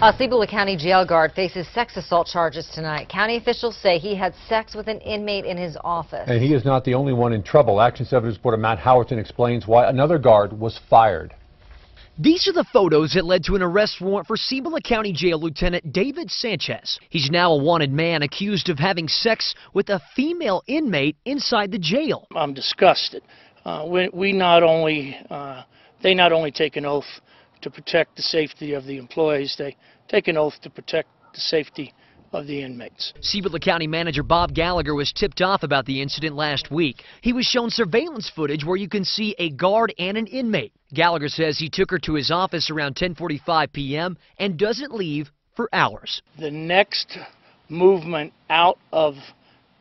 A Cibola County jail guard faces sex assault charges tonight. County officials say he had sex with an inmate in his office. And he is not the only one in trouble. Action 7 reporter Matt Howerton explains why another guard was fired. These are the photos that led to an arrest warrant for Cibola County Jail Lieutenant David Sanchez. He's now a wanted man accused of having sex with a female inmate inside the jail. I'm disgusted. Uh, we, we not only, uh, they not only take an oath to protect the safety of the employees, they take an oath to protect the safety of the inmates. Cibola County Manager Bob Gallagher was tipped off about the incident last week. He was shown surveillance footage where you can see a guard and an inmate. Gallagher says he took her to his office around 10:45 p.m. and doesn't leave for hours. The next movement out of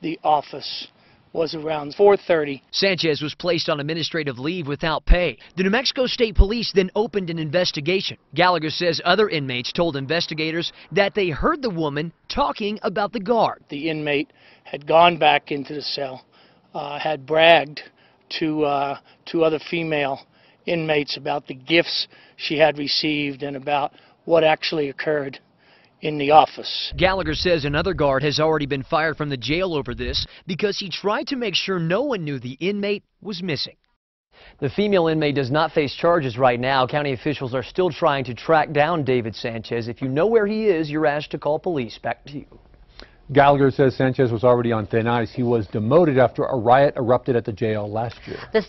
the office was around 4.30. Sanchez was placed on administrative leave without pay. The New Mexico State Police then opened an investigation. Gallagher says other inmates told investigators that they heard the woman talking about the guard. The inmate had gone back into the cell, uh, had bragged to, uh, to other female inmates about the gifts she had received and about what actually occurred in the office. Gallagher says another guard has already been fired from the jail over this because he tried to make sure no one knew the inmate was missing. The female inmate does not face charges right now. County officials are still trying to track down David Sanchez. If you know where he is, you're asked to call police. Back to you. Gallagher says Sanchez was already on thin ice. He was demoted after a riot erupted at the jail last year. The